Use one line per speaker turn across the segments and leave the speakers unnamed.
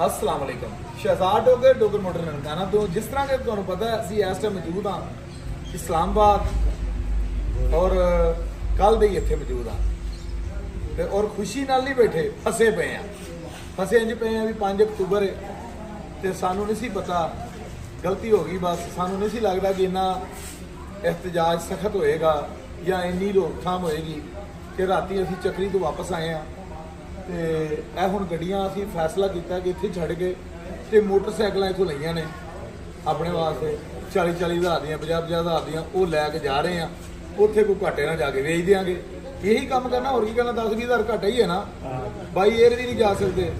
ਅਸਲਾਮ ਵਾਲੇਕਮ ਸ਼ਹਿਜ਼ਾਦ ਡੋਗਰ ਡੋਗਰ ਮੋਟਰ ਨਨਕਾਣਾ ਤੋਂ ਜਿਸ ਤਰ੍ਹਾਂ ਕਿ ਤੁਹਾਨੂੰ ਪਤਾ ਅਸੀਂ ਇਸ ਟਾਈਮ ਮੌਜੂਦ ਹਾਂ ਇਸਲਾਮਾਬਾਦ ਔਰ ਕੱਲ ਦੇ ਹੀ ਇੱਥੇ ਮੌਜੂਦ ਹਾਂ ਤੇ ਔਰ ਖੁਸ਼ੀ ਨਾਲ ਨਹੀਂ ਬੈਠੇ ਫਸੇ ਪਏ ਆ ਫਸੇ ਇੰਜ ਪਏ ਆ ਵੀ 5 ਅਕਤੂਬਰ ਹੈ ਤੇ ਸਾਨੂੰ ਨਹੀਂ ਸੀ ਪਤਾ ਗਲਤੀ ਹੋ ਗਈ ਬਸ ਸਾਨੂੰ ਨਹੀਂ ਸੀ ਲੱਗਦਾ ਕਿ ਇੰਨਾ ਇhtਜਾਜ ਸਖਤ ਹੋਏਗਾ ਜਾਂ ਇੰਨੀ ਰੋਕਥਾਮ ਹੋਏਗੀ ਕਿ ਰਾਤੀ ਅਸੀਂ ਚੱਕਰੀ ਤੋਂ ਵਾਪਸ ਆਏ ਆ ਤੇ ਇਹ ਹੁਣ ਗੱਡੀਆਂ ਅਸੀਂ ਫੈਸਲਾ ਕੀਤਾ ਕਿ ਇੱਥੇ ਛੱਡ ਕੇ ਤੇ ਮੋਟਰਸਾਈਕਲਾਂ ਇੱਥੋਂ ਲਈਆਂ ਨੇ ਆਪਣੇ ਵਾਸਤੇ। 40 40 ਹਜ਼ਾਰ ਦੀਆਂ 50 50 ਹਜ਼ਾਰ ਦੀਆਂ ਉਹ ਲੈ ਕੇ ਜਾ ਰਹੇ ਆ। ਉੱਥੇ ਕੋਈ ਘਾਟੇ ਨਾਲ ਜਾ ਕੇ ਵੇਚ ਦਿਆਂਗੇ। ਇਹੀ ਕੰਮ ਕਰਨਾ, ਹੋਰ ਕੀ ਕਰਨਾ? 10 20 ਹਜ਼ਾਰ ਘਾਟਾ ਹੀ ਹੈ ਨਾ। ਬਾਈ 에ਅਰ ਵੀ ਨਹੀਂ ਜਾ ਸਕਦੇ।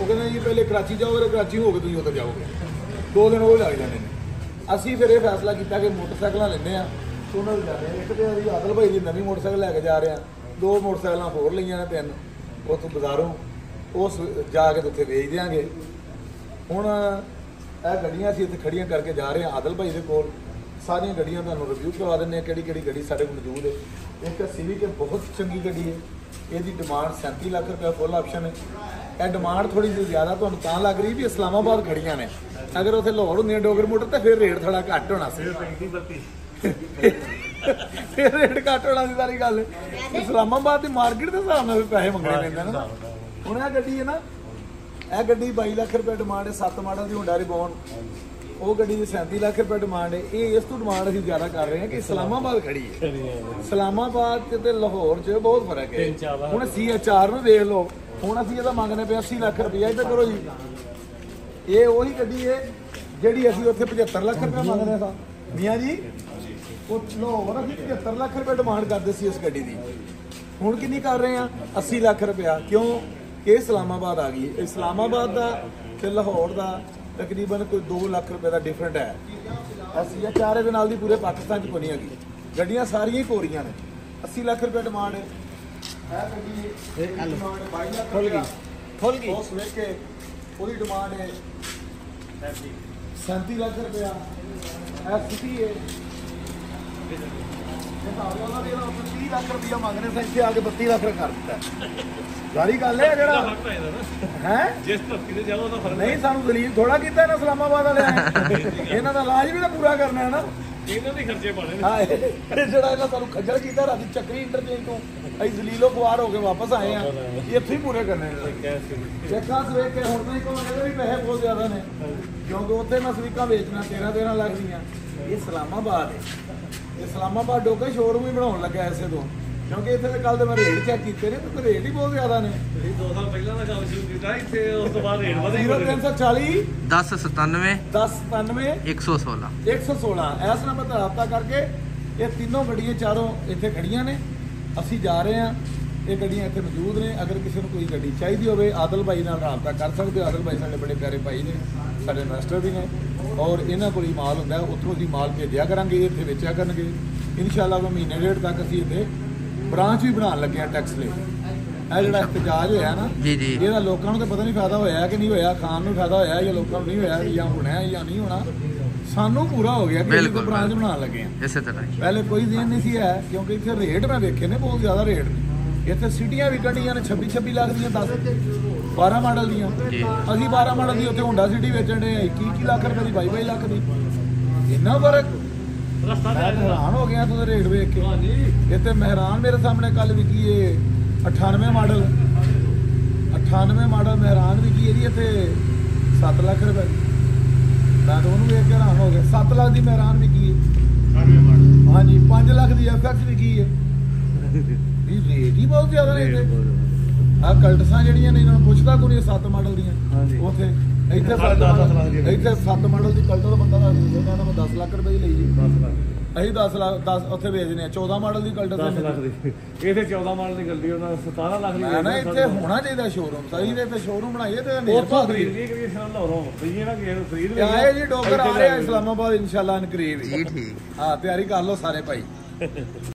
ਉਹ ਕਹਿੰਦੇ ਜੀ, ਪਹਿਲੇ ਕਰਾਚੀ ਜਾਓ, ਫਿਰ ਕਰਾਚੀ ਹੋ ਕੇ ਤੁਸੀਂ ਉੱਧਰ ਜਾਓਗੇ। ਦੋ ਦਿਨ ਉਹ ਲੱਗ ਜਾਂਦੇ ਨੇ। ਅਸੀਂ ਫਿਰ ਇਹ ਫੈਸਲਾ ਕੀਤਾ ਕਿ ਮੋਟਰਸਾਈਕਲਾਂ ਲੈਂਦੇ ਆ। ਤੇ ਉਹਨਾਂ ਨੂੰ ਜਾਂਦੇ ਇੱਕ ਤੇ ਅਸੀਂ ਆਦਲ ਭਾਈ ਦੀ ਨਵੀਂ ਮੋਟਰਸਾਈਕਲ ਲੈ ਕੇ ਜਾ ਰਹੇ ਆ। ਦੋ ਮੋਟਰਸਾਈਕਲਾਂ ਹੋਰ ਲਈਆਂ ਨੇ ਤਿੰਨ। ਉੱਥੋਂ ਬਾਜ਼ਾਰੋਂ ਉਸ ਜਾ ਕੇ ਉੱਥੇ ਵੇਚ ਦਿਆਂਗੇ। ਹੁਣ ਇਹ ਗੱਡੀਆਂ ਅਸੀਂ ਇੱਥੇ ਖੜੀਆਂ ਕਰਕੇ ਜਾ ਰਹੇ ਹਾਂ ਆਦਲ ਭਾਈ ਦੇ ਕੋਲ। ਸਾਰੀਆਂ ਗੱਡੀਆਂ ਤੁਹਾਨੂੰ ਰਿਵਿਊ ਕਰਵਾ ਦਿੰਦੇ ਆ ਕਿਹੜੀ ਕਿਹੜੀ ਗੱਡੀ ਸਾਡੇ ਕੋਲ ਮੌਜੂਦ ਹੈ। ਇੱਕ ਸਿਵਿਕ ਬਹੁਤ ਚੰਗੀ ਗੱਡੀ ਹੈ। ਇਹਦੀ ਡਿਮਾਂਡ 37 ਲੱਖ ਰੁਪਏ ਫੁੱਲ ਆਪਸ਼ਨ ਹੈ। ਇਹ ਡਿਮਾਂਡ ਥੋੜੀ ਜਿਹੀ ਜ਼ਿਆਦਾ ਤੁਹਾਨੂੰ ਤਾਂ ਲੱਗ ਰਹੀ ਵੀ ਇਸਲਾਮਾਬਾਦ ਖੜੀਆਂ ਨੇ। ਅਗਰ ਉੱਥੇ ਲਾਹੌਰ ਹੁੰਦੀਆਂ ਡੋਗਰ ਮੋਟਰ ਤੇ ਫਿਰ ਰੇਟ ਥੋੜਾ ਘੱਟ ਹੋਣਾ ਸੀ। ਫਿਰ ਰੇਟ ਘੱਟ ਹੋਣਾ ਸੀ ਸਾਰੀ ਗੱਲ। ਇਸਲਾਮਾਬਾਦ ਦੀ ਮਾਰਕੀਟ ਦੇ ਹਿਸਾਬ ਨਾਲ ਵੀ ਪੈਸੇ ਮੰਗਣੇ ਪੈਂਦੇ ਨੇ ਨਾ। ਹੁਣ ਇਹ ਗੱਡੀ ਹੈ ਨਾ ਇਹ ਗੱਡੀ 22 ਲੱਖ ਰੁਪਏ ਡਿਮਾਂਡ ਹੈ 7 ਮਾਡਲ ਦੀ ਹੁੰਡਾ ਰਿਬੌਨ ਉਹ ਗੱਡੀ ਦੀ 37 ਲੱਖ ਰੁਪਏ ਡਿਮਾਂਡ ਹੈ। ਇਹ ਇਸ ਤੋਂ ਡਿਮਾਂਡ ਅਸੀਂ ਜ਼ਿਆਦਾ ਕਰ ਰਹੇ ਹਾਂ ਕਿ ਇਸਲਾਮਾਬਾਦ ਖੜੀ ਹੈ। ਇਸਲਾਮਾਬਾਦ ਤੇ ਲਾਹੌਰ ਚ ਬਹੁਤ ਫ਼ਰਕ ਹੈ। ਹੁਣ ਸੀਐਚਆਰ ਨੂੰ ਦੇਖ ਲਓ। ਹੁਣ ਅਸੀਂ ਇਹਦਾ ਮੰਗਨੇ ਪਏ 80 ਲੱਖ ਰੁਪਏ ਇਹ ਤਾਂ ਕਰੋ ਜੀ। ਇਹ ਉਹੀ ਗੱਡੀ ਹੈ ਜਿਹੜੀ ਅਸੀਂ ਉੱਥੇ 75 ਲੱਖ ਰੁਪਏ ਮੰਗਦੇ ਸਾਂ। ਮੀਆਂ ਜੀ ਉਹ ਲਾਹੌਰ ਅਸੀਂ 75 ਲੱਖ ਰੁਪਏ ਡਿਮਾਂਡ ਕਰਦੇ ਸੀ ਇਸ ਗੱਡੀ ਦੀ। ਹੁਣ ਕਿੰਨੀ ਕਰ ਰਹੇ ਆ? 80 ਲੱਖ ਰੁਪਇਆ। ਕਿਉਂ? ਕਿ ਇਸਲਾਮਾਬਾਦ ਆ ਗਈ। ਇਸਲਾਮਾਬਾਦ ਦਾ ਤੇ ਲਾਹੌਰ ਦਾ ਤਕਰੀਬਨ ਕੋਈ 2 ਲੱਖ ਰੁਪਏ ਦਾ ਡਿਫਰੈਂਟ ਹੈ। ਅਸੀਂ ਇਹ ਚਾਰੇ ਦੇ ਨਾਲ ਦੀ ਪੂਰੇ ਪਾਕਿਸਤਾਨ ਚ ਕੋਈ ਨਹੀਂ ਹੈਗੀ। ਗੱਡੀਆਂ ਸਾਰੀਆਂ ਹੀ ਕੋਰੀਆਂ ਨੇ। 80 ਲੱਖ ਰੁਪਏ ਡਿਮਾਂਡ ਹੈ ਇਹ ਗੱਡੀ ਇਹ ਡਿਮਾਂਡ 22 ਲੱਖ ਖੁੱਲ ਗਈ। ਖੁੱਲ ਗਈ। ਉਸ ਵੇਖ ਕੇ ਉਹਦੀ ਡਿਮਾਂਡ ਹੈ। 37 ਲੱਖ ਰੁਪਇਆ। ਇਹ ਸਿਟੀ ਹੈ ਇਹ ਤਾਂ ਉਹਨਾਂ ਦੇ ਨਾਲ 30 ਲੱਖ ਰੁਪਇਆ ਮੰਗਦੇ ਸੀ ਇੱਥੇ ਆ ਕੇ 32 ਲੱਖ ਕਰ ਦਿੱਤਾ। ਸਾਰੀ ਗੱਲ ਹੈ ਜਿਹੜਾ ਹੈ?
ਜਿਸ ਧਰਤੀ ਤੇ ਜਾਓ ਉਹਦਾ ਫ਼ਰਕ
ਨਹੀਂ ਸਾਨੂੰ ਦਲੀਲ ਥੋੜਾ ਕੀਤਾ ਇਹਨਾਂ ਇਸਲਾਮਾਬਾਦ ਵਾਲਿਆਂ ਇਹਨਾਂ ਦਾ ਇਲਾਜ ਵੀ ਤਾਂ ਪੂਰਾ ਕਰਨਾ ਹੈ ਨਾ।
ਇਹਨਾਂ ਦੇ ਖਰਚੇ ਪਾਣੇ ਨੇ।
ਜਿਹੜਾ ਇਹਨਾਂ ਸਾਨੂੰ ਖੱਜਲ ਕੀਤਾ ਰਾਤੀ ਚੱਕਰੀ ਇੰਟਰਚੇਂਜ ਤੋਂ। ਅਸੀਂ ਦਲੀਲੋਂ ਖੁਆਰ ਹੋ ਕੇ ਵਾਪਸ ਆਏ ਆ ਇੱਥੇ ਹੀ ਪੂਰੇ ਕਰਨੇ ਨੇ। ਚੈੱਕਾਂ ਸਵੇਕ ਕੇ ਹੁਣ ਨਹੀਂ ਕੋਲ ਇਹਦੇ ਵੀ ਪੈਸੇ ਬਹੁਤ ਜ਼ਿਆਦਾ ਨੇ। ਕਿਉਂਕਿ ਉੱਥੇ ਮੈਂ ਸਵੀਕਾਂ ਵੇਚਣਾ 13 13 ਲੱਖ ਦੀਆਂ। ਇਹ ਇਸਲਾਮਾਬਾਦ ਹੈ। ਇਸਲਾਮਾਬਾਦ ਡੋਕਾ ਸ਼ੋਰੂਮ ਹੀ ਬਣਾਉਣ ਲੱਗਾ ਐਸੇ ਤੋਂ। ਕਿਉਂਕਿ ਇੱਥੇ ਤੇ ਕੱਲ ਦੇ ਮੈਂ ਰੇਟ ਚੈੱਕ ਕੀਤੇ ਨੇ ਤੇ ਰੇਟ ਹੀ ਬਹੁਤ ਜ਼ਿਆਦਾ ਨੇ।
ਇਹ 2 ਸਾਲ ਪਹਿਲਾਂ ਦਾ ਕੰਮ ਸ਼ੁਰੂ ਕੀਤਾ ਇੱਥੇ ਉਸ ਤੋਂ ਬਾਅਦ ਰੇਟ ਵਧੇ
0340
1097
1097
116
116 ਇਸ ਨੰਬਰ ਤੇ ਰਾਬਤਾ ਕਰਕੇ ਇਹ ਤਿੰਨੋਂ ਗੱਡੀਆਂ ਚਾਰੋਂ ਇੱਥੇ ਖੜੀਆਂ ਨੇ। ਅਸੀਂ ਜਾ ਰਹੇ ਹਾਂ। ਇਹ ਗੱਡੀਆਂ ਇੱਥੇ ਮੌਜੂਦ ਨੇ। ਅਗਰ ਕਿਸੇ ਨੂੰ ਕੋਈ ਗੱਡੀ ਚਾਹੀਦੀ ਹੋਵੇ ਆਦਲ ਭਾਈ ਨਾਲ ਰਾਬਤਾ ਕਰ ਸਕਦੇ ਹੋ। ਆਦਲ ਭਾਈ ਸਾਡੇ ਬੜੇ ਪਿਆਰੇ ਭਾਈ ਨੇ ਸਾਡੇ ਇਨਵੈਸਟਰ ਵੀ ਨੇ। ਔਰ ਇਹਨਾਂ ਕੋਲ ਹੀ ਮਾਲ ਹੁੰਦਾ ਉੱਥੋਂ ਅਸੀਂ ਮਾਲ ਭੇਜਿਆ ਕਰਾਂਗੇ ਇੱਥੇ ਵੇਚਿਆ ਕਰਨਗੇ। ਇਨਸ਼ਾਅੱਲਾ ਉਹ ਮਹੀਨੇ ਡੇਢ ਤੱਕ ਅਸੀਂ ਇੱਥੇ ਬ੍ਰਾਂਚ ਵੀ ਬਣਾਉਣ ਲੱਗੇ ਆ ਟੈਕਸ ਲਈ। ਇਹ ਜਿਹੜਾ ਇhtਜਾਜ ਹੋਇਆ ਨਾ
ਜੀ, ਜੀ।
ਇਹਦਾ ਲੋਕਾਂ ਨੂੰ ਤਾਂ ਪਤਾ ਨਹੀਂ ਫਾਇਦਾ ਹੋਇਆ ਕਿ ਨਹੀਂ ਹੋਇਆ ਖਾਨ ਨੂੰ ਫਾਇਦਾ ਹੋਇਆ ਜਾਂ ਲੋਕਾਂ ਨੂੰ ਨਹੀਂ ਹੋਇਆ ਜਾਂ ਹੋਣਾ ਹੈ ਜਾਂ ਨਹੀਂ ਹੋਣਾ। ਸਾਨੂੰ ਪੂਰਾ ਹੋ ਗਿਆ ਕਿ
ਬਿਲਕੁਲ,
ਬ੍ਰਾਂਚ। ਬਣਾਉਣ ਲੱਗੇ ਆ
ਇਸੇ ਤਰ੍ਹਾਂ
ਪਹਿਲੇ ਕੋਈ ਦੇਣ ਨਹੀਂ ਸੀ ਹੈ ਕਿਉਂਕਿ ਇੱਥੇ ਰੇਟ ਮੈਂ ਵੇਖੇ ਨੇ ਬਹੁਤ ਜ਼ਿਆਦਾ ਰੇਟ ਨੇ। ਇੱਥੇ ਸਿਟੀਆਂ ਵੀ ਕੱਢੀਆਂ ਨੇ 26 26 ਲੱਖ ਦੀਆਂ 10 12 ਮਾਡਲ ਦੀਆਂ। ਅਸੀਂ 12 ਮਾਡਲ ਦੀ ਉੱਥੇ ਹੁੰਡਾ ਸਿਟੀ ਵੇਚਣ ਦੇ 21 21 ਲੱਖ ਰੁਪਏ ਦੀ 22 22 ਲੱਖ ਦੀ। ਇੰਨਾ ਫ਼ਰਕ।
ਰਸਤਾ
ਹੈਰਾਨ ਹੋ ਗਿਆ ਤੂੰ ਰੇਟ ਵੇਖ ਕੇ। ਇੱਥੇ ਮਹਿਰਾਨ ਮੇਰੇ ਸਾਹਮਣੇ ਕੱਲ ਵਿਕੀ ਏ 98 ਮਾਡਲ। 98 ਮਾਡਲ ਮਹਿਰਾਨ ਵਿਕੀ ਇਹਦੀ ਇੱਥੇ 7 ਲੱਖ ਰੁਪਏ। ਦੀ। ਮੈਂ ਤਾਂ ਉਹਨੂੰ ਵੇਖ ਕੇ ਹੈਰਾਨ ਹੋ ਗਿਆ। 7 ਲੱਖ ਦੀ ਮਹਿਰਾਨ ਵਿਕੀ ਏ। ਹਾਂਜੀ 5 ਲੱਖ ਦੀ ਐਫਐਕਸ ਵਿਕੀ ਏ। ਇਹ ਰੇਟ ਹੀ ਬਹੁਤ ਜ਼ਿਆਦਾ ਨੇ ਇੱਥੇ। ਆ ਕਲਟਸਾਂ ਜਿਹੜੀਆਂ ਨੇ ਇਹਨਾਂ ਨੂੰ ਪੁੱਛਦਾ ਕੋਈ ਨਹੀਂ 7 ਮਾਡਲ ਦੀਆਂ। ਉੱਥੇ ਇੱਥੇ
ਲੱਖ ਦੀਆਂ।
ਇੱਥੇ 7 ਮਾਡਲ ਦੀ ਕਲਟ ਦਾ ਬੰਦਾ ਦੱਸ ਦਿੰਦਾ ਕਹਿੰਦਾ ਮੈਂ 10 ਲੱਖ ਰੁਪਏ ਦੀ ਲਈ ਜੀ। ਅਸੀਂ 10 ਲੱਖ 10 ਉੱਥੇ ਵੇਚਦੇ ਆ 14 ਮਾਡਲ ਦੀ ਕਲਟ
10 ਲੱਖ ਦੀ। ਇਹ ਤੇ 14 ਮਾਡਲ ਦੀ ਗੱਡੀ ਉਹਨਾਂ 17 ਲੱਖ ਦੀ
ਮੈਂ ਨਾ ਇੱਥੇ ਹੋਣਾ ਚਾਹੀਦਾ ਸ਼ੋਰੂਮ ਸਹੀ ਦੇ ਤੇ ਸ਼ੋਰੂਮ ਬਣਾਈਏ ਤੇ
ਉੱਥੋਂ
ਨਿਰਭਰ
ਖਰੀਦ ਲਈ ਕਿ ਸ਼ਾਮ ਲਾਹੌਰੋਂ। ਪਈਏ ਨਾ ਕਿਸੇ ਨੂੰ ਖਰੀਦ ਲਈ
ਆਏ ਜੀ ਡੋਗਰ ਆ ਰਿਹਾ ਇਸਲਾਮਾਬਾਦ ਇਨਸ਼ਾਅੱਲਾ ਇਨਕਰੀਬ
ਜੀ ਠੀਕ।
ਹਾਂ ਤਿਆਰੀ ਕਰ ਲਓ ਸਾਰੇ ਭਾਈ।